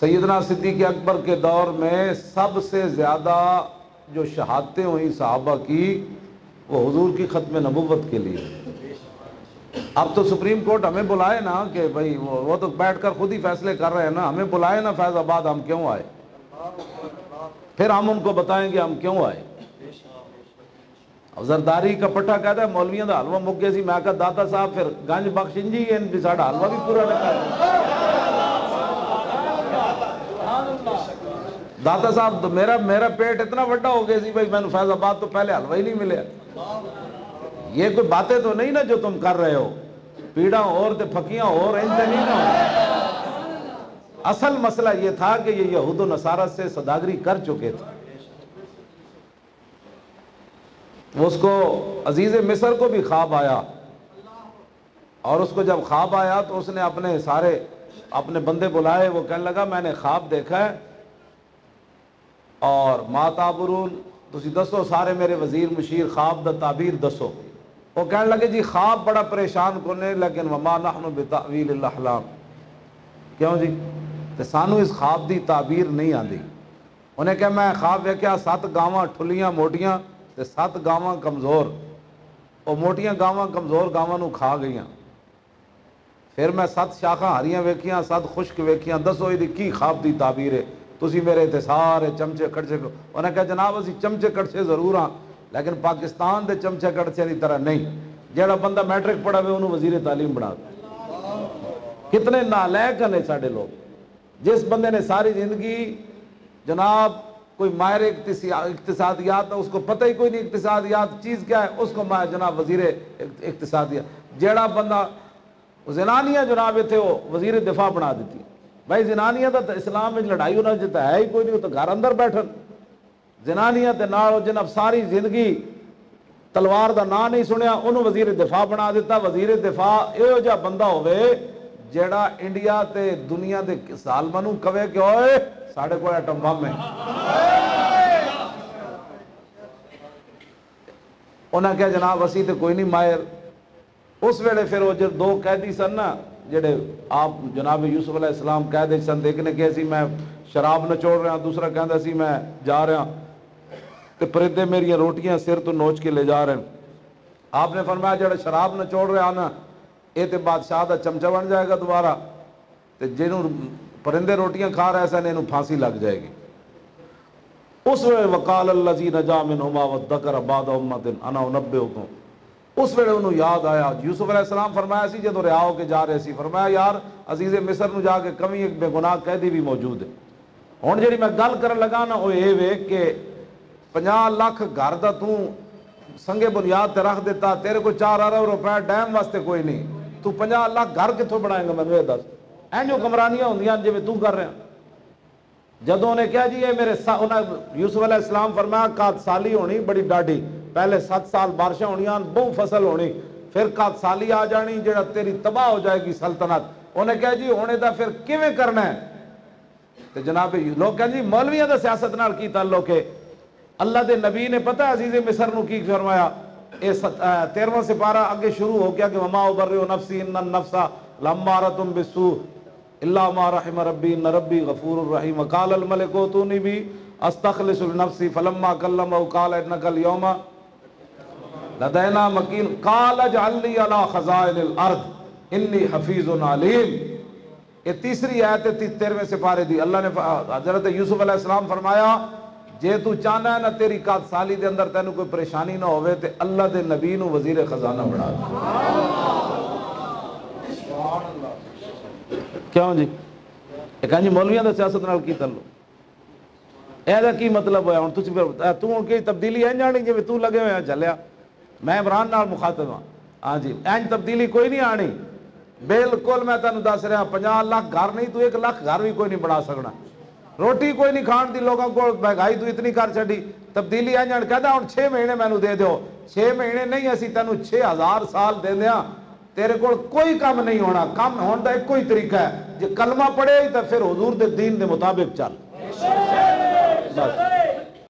سیدنا صدیق اکبر کے دور میں سب سے زیادہ جو شہادتیں ہوئیں صحابہ کی، وہ حضور کی ختم نبوت کے لیے۔ اب تو سپریم کورٹ ہمیں بلائے نا کہ بھائی، وہ تو بیٹھ کر خود ہی فیصلے کر رہے ہیں نا۔ ہمیں بلائے نا فیض آباد ہم کیوں آئے؟ پھر ہم ان کو بتائیں گے ہم کیوں آئے؟ زرداری کا پٹھا کہتا ہے، مولویاں دا حلوہ مک گیا سی۔ میں کہا، داتا صاحب، پھر گنج بخشن جی ان بھی ساڑھا حلوہ بھی پورا نہ کر داتا صاحب، تو میرا میرا پیٹ اتنا بڑا ہو گیا سی بھائی، میں نے فیض آباد تو پہلے حلوہ ہی نہیں ملے۔ یہ کوئی باتیں تو نہیں نا جو تم کر رہے ہو۔ پیڑا اور تے پھکیاں اور، ان تے نہیں نا۔ اصل مسئلہ یہ تھا کہ یہ یہود و نصارہ سے صداگری کر چکے تھے۔ اس کو عزیز مصر کو بھی خواب آیا۔ اور اس کو جب خواب آیا تو اس نے اپنے سارے اپنے بندے بلائے، وہ کہنے لگا، میں نے خواب دیکھا ہے۔ اور ماتا برون، تسی دسو، سارے میرے وزیر، مشیر، خواب دا تعبیر دسو۔ وہ کہنے لگے جی خواب بڑا پریشان کرنے لیکن وما نحن بتعویل الاحلام۔ کیوں جی؟ تے سانو اس خواب دی تعبیر نہیں آندی۔ انہیں کہ میں خواب ویکیا سات گاواں ٹھلیاں موٹیاں، تے سات گاواں کمزور۔ وہ موٹیاں گاواں کمزور گاواں نو کھا گئیاں۔ پھر میں سات شاخاں ہریاں ویکھیاں، سات خشک ویکھیاں، دسو یہ کی خواب دی تعبیر ہے؟ تسی میرے تے سارے چمچے کڑچے انہیں کہا جناب اسی چمچے کڑچے ضرور ہاں لیکن پاکستان دے چمچے کڑچے دی طرح نہیں۔ جیڑا بندہ میٹرک پڑھا ہوئے انہوں وزیر تعلیم بنا دے۔ کتنے نالیک ہیں ساڑھے لوگ۔ جس بندے نے ساری زندگی جناب کوئی ماہر اقتصادیات اس کو پتہ ہی کوئی نہیں اقتصادیات، چیز کیا ہے؟ اس کو جناب وزیر اقتصادیات جیڑا بندہ زنانیاں جناب تھے وہ وزیر دفاع بنا دیتی بھائی زنانیاں تو اسلام میں لڑائی ہونا جتا ہے ہی کوئی نہیں، وہ تو گھر اندر بیٹھن۔ زنانیاں تے نال جناب ساری زندگی تلوار دا نا نہیں سنیا، انہوں وزیر دفاع بنا دیتا۔ وزیر دفاع یہ جا بندہ ہوئے جیڑا انڈیا تے دنیا دے سالمنوں کوے کہ ہوئے ساڑھے کوئی ایٹم بم ہے۔ انہاں کیا جناب اسی تے کوئی نہیں مائر اس ویلے پھر وہ جو دو قیدی سن نا، جڑے آپ جناب یوسف علیہ السلام قیدی سن، دیکھنے کہ سی میں شراب نچوڑ رہا دوسرا کہندا سی میں جا رہا تے پردے میری روٹیاں سر تو نوچ کے لے جا رہے ہیں۔ آپ نے فرمایا جڑا شراب نچوڑ رہا نا، یہ تو بادشاہ دا چمچہ بن جائے گا دوبارہ۔ تے جنہوں پرندے روٹیاں کھا رہا ایسا انہوں پھانسی لگ جائے گی۔ اس وقال اللذی نجا منہما ودکر بعد امت انا انبئکم۔ اس ویلے انہوں یاد آیا۔ یوسف علیہ السلام فرمایا سی جدو رہا ہو کے جا رہے سی۔ فرمایا، یار، عزیز مصر نو جا کے کمی ایک بے گناہ قیدی بھی موجود ہے۔ ہن جڑی میں گل کرن لگا نا وہ اے وے کہ 50 لاکھ گھر دا تو سنگے بنیاد تے رکھ دیتا، تیرے کو چار ارب روپے ڈیم واسطے کوئی نہیں۔ تو 50 لاکھ گھر کتوں بنائے گا میں دس۔ این جو کمرانیاں ہوندیاں جی تو کر رہے ہیں جدوں نے کہا جی یہ میرے یوسف علیہ السلام فرمایا کات سالی ہونی، بڑی ڈاڈی۔ پہلے سات سال بارشیں ہونیاں بہو فصل ہونی۔ پھر کات سالی آ جانی جڑا تیری تباہ ہو جائے گی سلطنت۔ انہیں کہا جی ہونے دا پھر کیویں کرنا ہے؟ تو جناب، لوگ کہیں جی مولویاں دا سیاست نال کی تعلق ہے؟ اللہ دے نبی نے پتہ عزیز مصر نو کی فرمایا؟ اے تیرواں سپارہ اگے شروع ہو گیا کہ وما ابرئ نفسی ان النفس لمارتم بالسوء الا ما رحم ربی، ان ربی غفور الرحیم۔ وقال الملك اوتوني بي استخلص لنفسي فلما كلمه قال انك اليوم لدينا مكين قال اجعل لي على خزائن الارض، انی حفیظ علیم۔ یہ تیسری آیت ہے تیرویں سپارے دی۔ اللہ نے حضرت یوسف علیہ السلام فرمایا، جے تو چاہنا ہے نا تیری قاد سالی دے اندر تینوں کوئی پریشانی نہ ہوئے، تے اللہ دے نبی نو وزیر خزانہ بڑھا کیوں جی؟ ایک جی مولویاں دا سیاست نال کی تعلق؟ اے دا کی مطلب ہویا؟ ہن تسی تو ہن کی تبدیلی ہے جانی جے تو لگے ہوئے چلیا میں عمران نال مخاطب ہاں ہاں جی این تبدیلی کوئی نہیں آنی بالکل میں تینوں دس رہا پنجا لاکھ گھر نہیں تو ایک لاکھ گھر بھی کوئی نہیں بنا سکنا روٹی کوئی نہیں کھان دی لوگوں کو مہنگائی تو اتنی کر چڑی تبدیلی آ جان کہتا ہوں چھ مہینے مینو دے دیو چھ مہینے نہیں اسی تینوں چھ ہزار سال دے دیا تیرے کو کوئی کام نہیں ہونا کام ہونے کا ایک کوئی طریقہ ہے جی کلمہ پڑے تو پھر حضور دے دین دے مطابق چل بس